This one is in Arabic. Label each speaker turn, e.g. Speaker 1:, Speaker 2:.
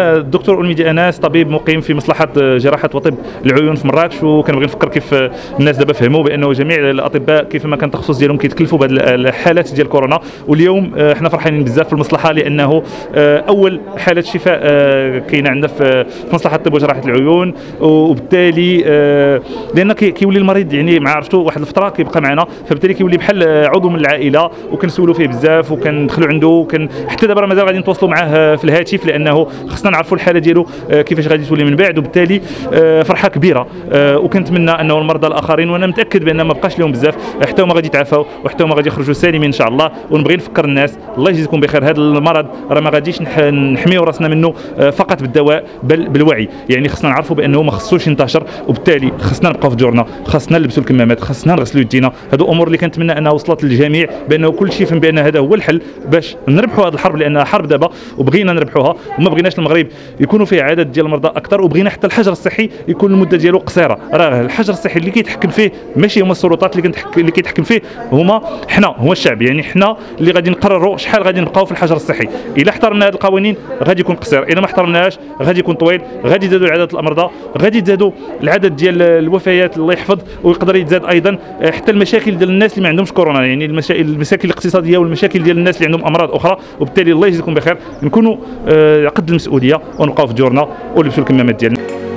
Speaker 1: الدكتور أولميدي انس طبيب مقيم في مصلحة جراحة وطب العيون في مراكش وكنبغي نفكر كيف الناس دابا فهموا بأنه جميع الأطباء كيف ما كان التخصص ديالهم كيتكلفوا بهذه الحالات ديال كورونا. واليوم حنا فرحانين بزاف في المصلحة لأنه أول حالة شفاء كاينة عندنا في مصلحة الطب وجراحة العيون. وبالتالي لأن كيولي المريض يعني ما عرفتوا واحد الفترة كيبقى معنا. فبالتالي كيولي بحال عضو من العائلة وكنسولوا فيه بزاف وكندخلوا عنده وكن حتى دابا مازال غادي نتواصلوا معاه في الهاتف لأنه خصنا نعرفوا الحالة ديالو كيفاش غادي تولي من بعد وبالتالي فرحة كبيرة. وكنتمنى أنه المرضى الآخرين وأنا متأكد بأن ما بقاش لهم بزاف. حتى هما غادي يتعافوا وحتى هما غادي يخرجوا سالمين إن شاء الله. ونبغي نفكر الناس الله يجزيكم بخير هذا المرض راه ما غاديش نحميو راسنا منه فقط بالدواء بل بالوعي. يعني خصنا نعرفوا بأنه ما خصوش ينتشر وبالتالي خصنا نبقاو في دورنا خصنا نلبسوا الكمامات خصنا نغسلوا يدينا هذو أمور اللي كنتمنى أنها وصلت للجميع بأنه كل شيء فهم بان هذا هو الحل باش نربحوا هذه الحرب لأنها حرب دابا وبغينا نربحوها وما بغيناش المغرب يكونوا فيه عدد ديال المرضى أكثر وبغينا حتى الحجر الصحي يكون المدة ديالو قصيرة. راه الحجر الصحي اللي كيتحكم فيه ماشي هما السلطات اللي اللي كيتحكم فيه هما حنا هو الشعب. يعني حنا اللي غادي نقرروا شحال غادي نبقاو في الحجر الصحي. إلا احترمنا هذه القوانين غادي يكون قصير. إلا ما احترمناهاش غادي يكون طويل. غادي يزادوا عدد الأمراض غادي يزادوا العدد ديال الوفيات الله يحفظ ويقدر يتزاد أيضا. حتى المشاكل ديال الناس اللي ما عندهمش كورونا. يعني المشاكل الاقتصادية والمشاكل ديال الناس اللي عندهم أمراض أخرى وبالتالي الله يجزيكم بخير. نكونوا قد المسؤولية. ونبقاو في دورنا ونلبسوا الكمامات ديالنا.